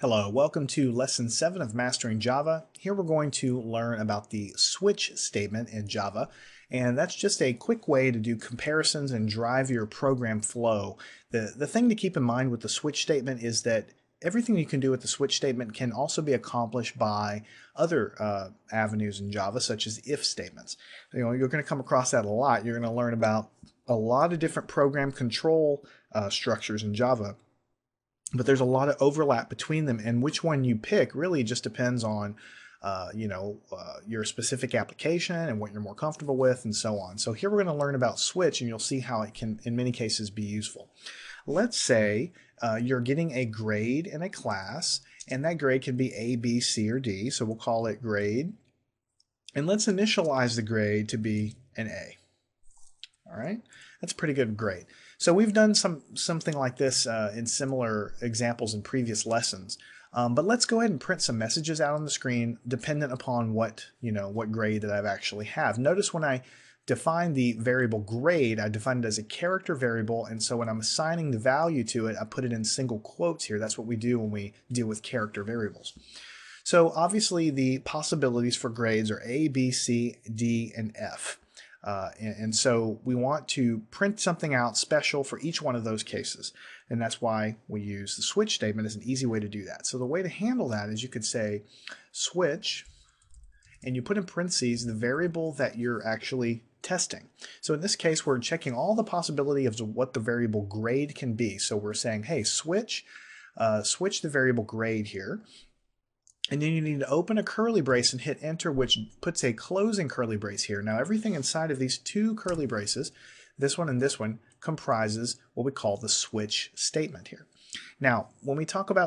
Hello, welcome to lesson 7 of Mastering Java. Here we're going to learn about the switch statement in Java, and that's just a quick way to do comparisons and drive your program flow. The, the thing to keep in mind with the switch statement is that everything you can do with the switch statement can also be accomplished by other uh, avenues in Java, such as if statements. You know, you're going to come across that a lot. You're going to learn about a lot of different program control uh, structures in Java but there's a lot of overlap between them and which one you pick really just depends on uh, you know uh, your specific application and what you're more comfortable with and so on. So here we're going to learn about switch and you'll see how it can in many cases be useful. Let's say uh, you're getting a grade in a class and that grade can be a b c or d so we'll call it grade. And let's initialize the grade to be an a all right that's pretty good grade so we've done some something like this uh, in similar examples in previous lessons. Um, but let's go ahead and print some messages out on the screen dependent upon what, you know, what grade that I've actually have. Notice when I define the variable grade, I define it as a character variable. And so when I'm assigning the value to it, I put it in single quotes here. That's what we do when we deal with character variables. So obviously the possibilities for grades are A, B, C, D, and F. Uh, and, and, so we want to print something out special for each one of those cases. And that's why we use the switch statement as an easy way to do that. So the way to handle that is you could say switch, and you put in parentheses the variable that you're actually testing. So in this case, we're checking all the possibilities of what the variable grade can be. So we're saying, hey, switch, uh, switch the variable grade here. And then you need to open a curly brace and hit enter, which puts a closing curly brace here. Now everything inside of these two curly braces, this one and this one, comprises what we call the switch statement here. Now, when we talk about